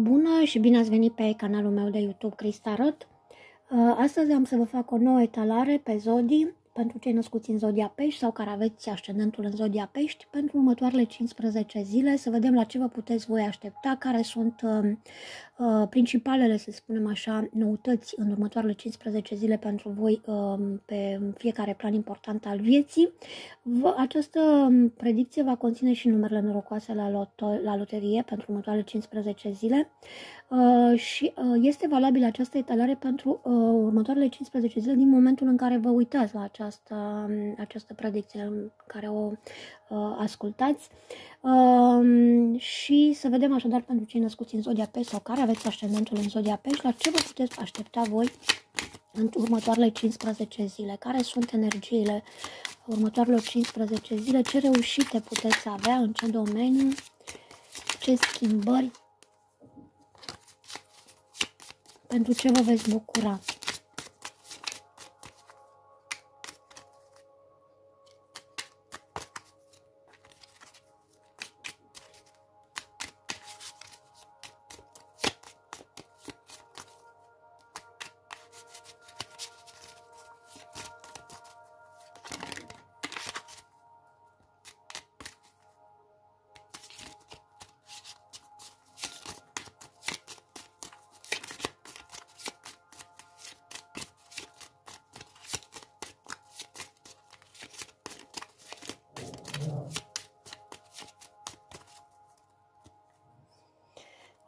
Bună și bine ați venit pe canalul meu de YouTube Cristarot. Uh, astăzi am să vă fac o nouă etalare pe zodii pentru cei născuți în zodia pești sau care aveți ascendentul în zodia pești pentru următoarele 15 zile, să vedem la ce vă puteți voi aștepta, care sunt uh, uh, principalele, să spunem așa, noutăți în următoarele 15 zile pentru voi uh, pe fiecare plan important al vieții. V- această um, predicție va conține și numerele norocoase la, loto- la loterie pentru următoarele 15 zile. Uh, și uh, este valabilă această etalare pentru uh, următoarele 15 zile din momentul în care vă uitați la această, um, această predicție în care o uh, ascultați. Uh, și să vedem așadar pentru cei născuți în zodia pești sau care aveți ascendentul în zodia pești, la ce vă puteți aștepta voi în următoarele 15 zile, care sunt energiile următoarelor 15 zile, ce reușite puteți avea, în ce domeniu, ce schimbări? Pentru ce vă veți bucura.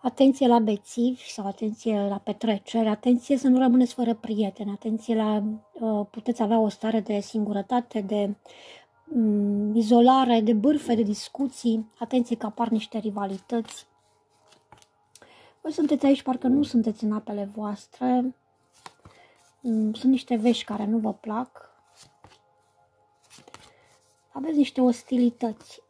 Atenție la bețivi sau atenție la petrecere, atenție să nu rămâneți fără prieteni, atenție la uh, puteți avea o stare de singurătate, de um, izolare, de bârfe, de discuții, atenție că apar niște rivalități. Voi sunteți aici, parcă nu sunteți în apele voastre, um, sunt niște vești care nu vă plac, aveți niște ostilități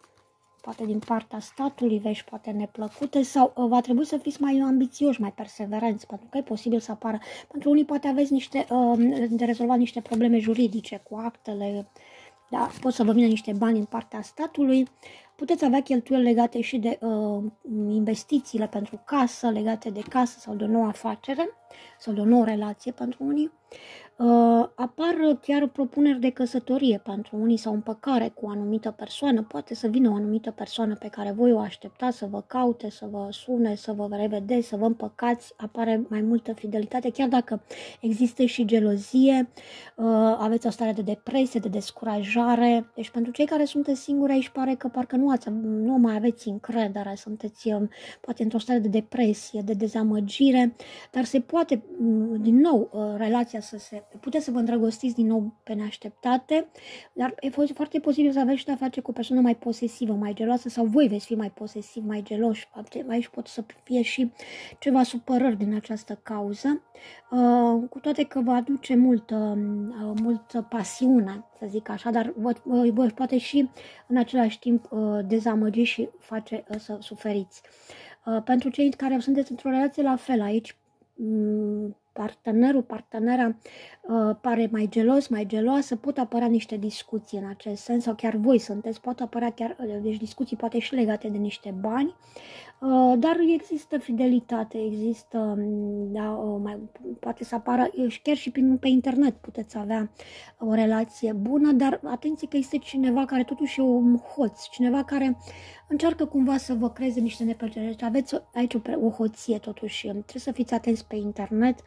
poate din partea statului, vești poate neplăcute sau uh, va trebui să fiți mai ambițioși, mai perseverenți, pentru că e posibil să apară. Pentru unii poate aveți niște, uh, de rezolvat niște probleme juridice cu actele, da, pot să vă vină niște bani din partea statului, puteți avea cheltuieli legate și de uh, investițiile pentru casă, legate de casă sau de o nouă afacere sau de o nouă relație pentru unii. Uh, apar chiar propuneri de căsătorie pentru unii sau împăcare cu o anumită persoană. Poate să vină o anumită persoană pe care voi o așteptați să vă caute, să vă sune, să vă revedeți, să vă împăcați. Apare mai multă fidelitate, chiar dacă există și gelozie, uh, aveți o stare de depresie, de descurajare. Deci pentru cei care sunteți singuri aici pare că parcă nu, ați, nu mai aveți încredere, sunteți uh, poate într-o stare de depresie, de dezamăgire, dar se poate mm, din nou relația să se puteți să vă îndrăgostiți din nou pe neașteptate, dar e foarte posibil să aveți de-a face cu o persoană mai posesivă, mai geloasă sau voi veți fi mai posesiv, mai geloși. Aici pot să fie și ceva supărări din această cauză, uh, cu toate că vă aduce multă, uh, multă pasiune, să zic așa, dar vă, vă poate și în același timp uh, dezamăgi și face să suferiți. Pentru cei care sunteți într-o relație la fel aici, mm, partenerul, partenera uh, pare mai gelos, mai geloasă, pot apărea niște discuții în acest sens sau chiar voi sunteți, pot apărea chiar, uh, deci discuții poate și legate de niște bani, uh, dar există fidelitate, există, um, da, uh, mai, poate să apară chiar și prin, pe internet puteți avea o relație bună, dar atenție că este cineva care totuși e un hoț, cineva care încearcă cumva să vă creeze niște neplăceri. Deci aveți aici o, o hoție totuși, trebuie să fiți atenți pe internet,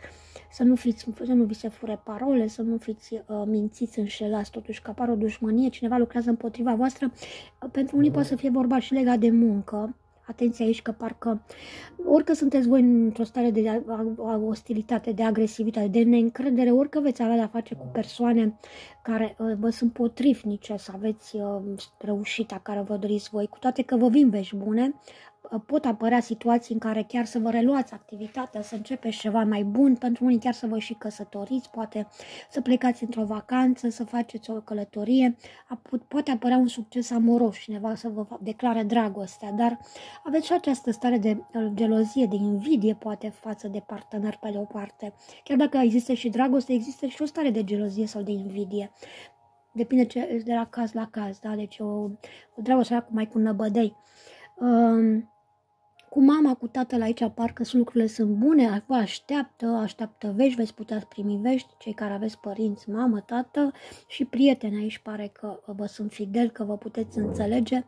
să nu, fiți, să nu vi se fure parole, să nu fiți uh, mințiți, înșelați, totuși că apare o dușmănie, cineva lucrează împotriva voastră. Pentru unii poate să fie vorba și legat de muncă, Atenție aici că parcă, orică sunteți voi într-o stare de ostilitate, de agresivitate, de neîncredere, orică veți avea de-a face cu persoane care uh, vă sunt potrivnice, să aveți uh, reușita care vă doriți voi, cu toate că vă vin vești bune, pot apărea situații în care chiar să vă reluați activitatea, să începeți ceva mai bun, pentru unii chiar să vă și căsătoriți, poate să plecați într-o vacanță, să faceți o călătorie, poate apărea un succes amoros, cineva să vă declare dragostea, dar aveți și această stare de gelozie, de invidie, poate, față de partener pe de o parte. Chiar dacă există și dragoste, există și o stare de gelozie sau de invidie. Depinde ce, de la caz la caz, da? Deci o, o dragoste cu mai cu năbădei. Um, Cu mama, cu tatăl aici parcă lucrurile sunt bune, vă așteaptă, așteaptă vești, veți putea primi vești, cei care aveți părinți, mamă, tată și prieteni. Aici pare că vă sunt fideli, că vă puteți înțelege,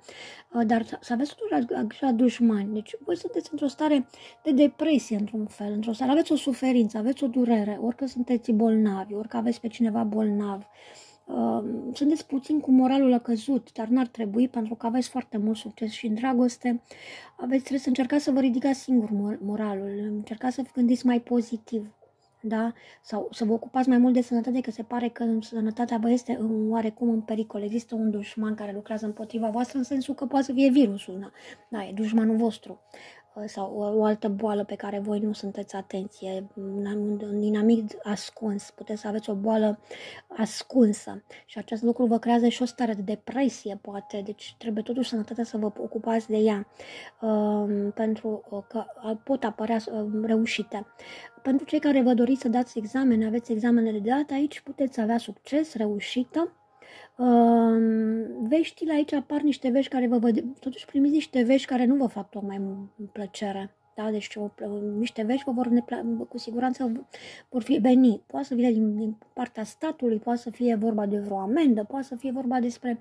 dar să aveți totuși dușmani. Deci voi sunteți într-o stare de depresie într-un fel, într-o stare, aveți o suferință, aveți o durere, orică sunteți bolnavi, orică aveți pe cineva bolnav, sunteți puțin cu moralul a căzut, dar n-ar trebui pentru că aveți foarte mult succes și în dragoste aveți trebuie să încercați să vă ridicați singur moralul, încercați să gândiți mai pozitiv, da? Sau să vă ocupați mai mult de sănătate, că se pare că sănătatea vă este în, oarecum în pericol. Există un dușman care lucrează împotriva voastră în sensul că poate să fie virusul, da? Da, e dușmanul vostru sau o, o altă boală pe care voi nu sunteți atenți. E un dinamic ascuns. Puteți să aveți o boală ascunsă și acest lucru vă creează și o stare de depresie, poate. Deci trebuie totuși sănătatea să vă ocupați de ea um, pentru că pot apărea um, reușite. Pentru cei care vă doriți să dați examene, aveți examene de dat, aici puteți avea succes, reușită veștile aici apar niște vești care vă văd, totuși primiți niște vești care nu vă fac tocmai plăcere. Da? Deci o, niște vești vă vor nepla- cu siguranță vor fi veni. Poate să vină din, din partea statului, poate să fie vorba de vreo amendă, poate să fie vorba despre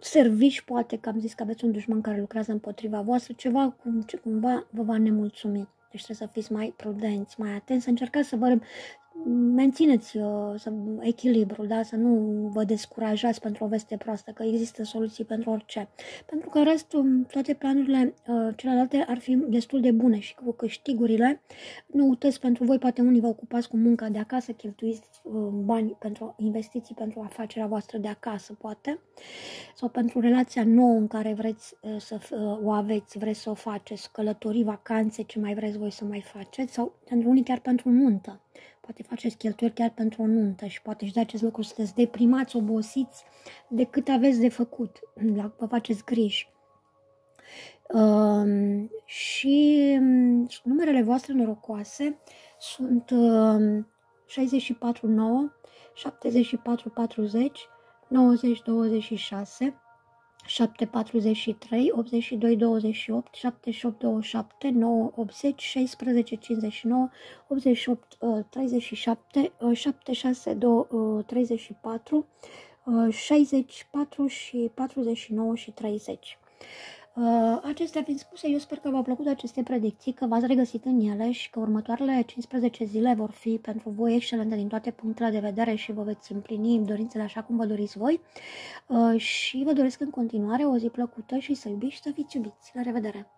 servici, poate că am zis că aveți un dușman care lucrează împotriva voastră, ceva cum, ce cumva vă va nemulțumi. Deci trebuie să fiți mai prudenți, mai atenți, să încercați să vă mențineți uh, să, echilibrul, da? să nu vă descurajați pentru o veste proastă, că există soluții pentru orice. Pentru că restul, toate planurile uh, celelalte ar fi destul de bune și cu câștigurile, nu uitați pentru voi, poate unii vă ocupați cu munca de acasă, cheltuiți uh, bani pentru investiții pentru afacerea voastră de acasă, poate, sau pentru relația nouă în care vreți uh, să uh, o aveți, vreți să o faceți, călătorii, vacanțe, ce mai vreți voi să mai faceți, sau pentru unii chiar pentru nuntă Poate faceți cheltuieli chiar pentru o nuntă și poate și de acest lucru sunteți deprimați, obosiți de cât aveți de făcut, la, vă faceți griji. Uh, și um, numerele voastre norocoase sunt uh, 64 9, 74 40, 90 26, 743, 82, 28, 78, 27, 9, 80, 16, 59, 88, 37, 76, 2, 34, 64 și 49 și 30. Uh, acestea fiind spuse, eu sper că v-au plăcut aceste predicții, că v-ați regăsit în ele și că următoarele 15 zile vor fi pentru voi excelente din toate punctele de vedere și vă veți împlini dorințele așa cum vă doriți voi. Uh, și vă doresc în continuare o zi plăcută și să iubiți și să fiți iubiți. La revedere!